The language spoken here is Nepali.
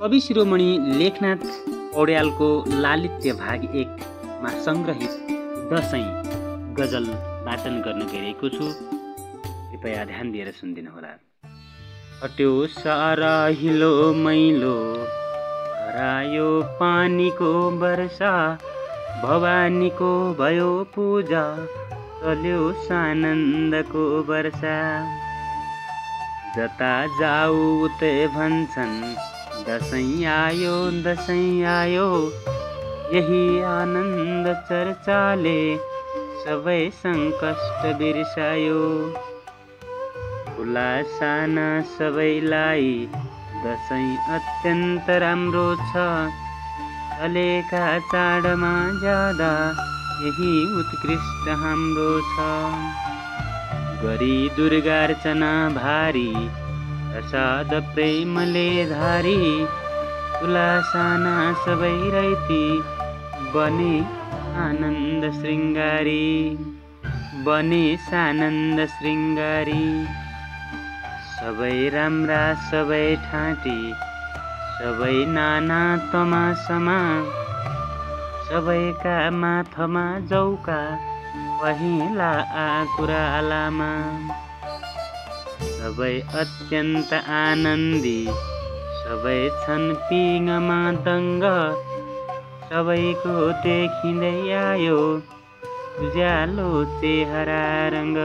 कवि शिरोमणि लेखनाथ पौड्यालको लालित्य भाग एकमा सङ्ग्रहित दसैँ गजल वाचन गर्न गइरहेको छु। कृपया ध्यान दिएर सुनिदिनुहोला। हट्यो सारा हिलो मैलो हरायो पानीको वर्षा भवानीको भयो पूजा चल्यो सानन्दको वर्षा। जता जाऊ उतै भन्छन् दसैँ आयो दसैँ आयो यही आनन्द चर्चाले सबै सङ्कष्ट बिर्सायो। ठुला साना सबैलाई दसैँ अत्यन्त राम्रो छ। चलेका चाडमा ज्यादा यही उत्कृष्ट हाम्रो छ। गरी दुर्गार्चना भारी प्रसाद प्रेमले धारी ठुला साना सबै रैती बने आनन्द शृङ्गारी बने सानन्द शृङ्गारी। सबै राम्रा सबै ठाँटी सबै नाना तमासमा सबैका माथमा जौका पहेँला आकुरालामा सबै अत्यन्त आनन्दी। सबै छन् पिङमा दङ्ग। सबैको देखिँदै आयो। उज्यालो चेहरा रङ्ग।